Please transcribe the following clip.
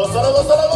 Gózalo, gózalo,